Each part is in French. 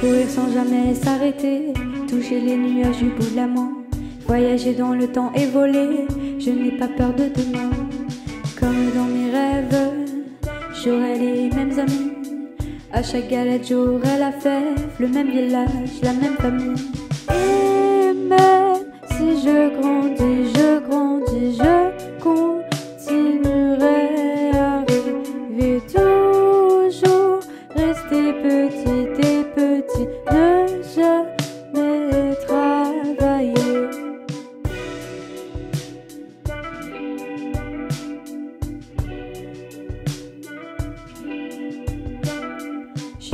Courir sans jamais s'arrêter, toucher les nuages du bout de la main. Voyager dans le temps et voler, je n'ai pas peur de demain. Comme dans mes rêves, j'aurai les mêmes amis. À chaque galette, j'aurai la fève, le même village, la même famille.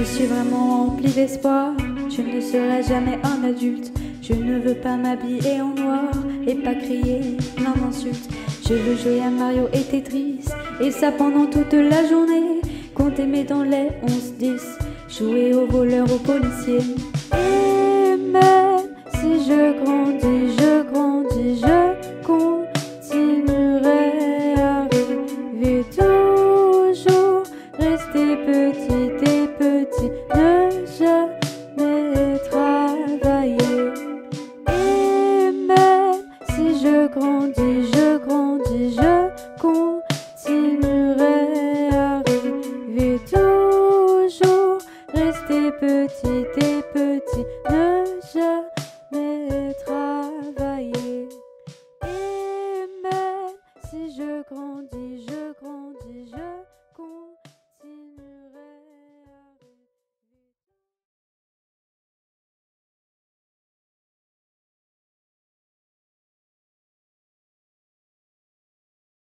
Suis vraiment rempli d'espoir. Je ne serai jamais un adulte. Je ne veux pas m'habiller en noir et pas crier plein d'insultes. Je veux jouer à Mario et Tetris et ça pendant toute la journée. Compter mes dans les 11-10, jouer aux voleurs, aux policiers. Et même si je je grandis, je grandis, je continuerai à rêver toujours, rester petit et petit, ne jamais travailler. Et même si je grandis, je grandis, je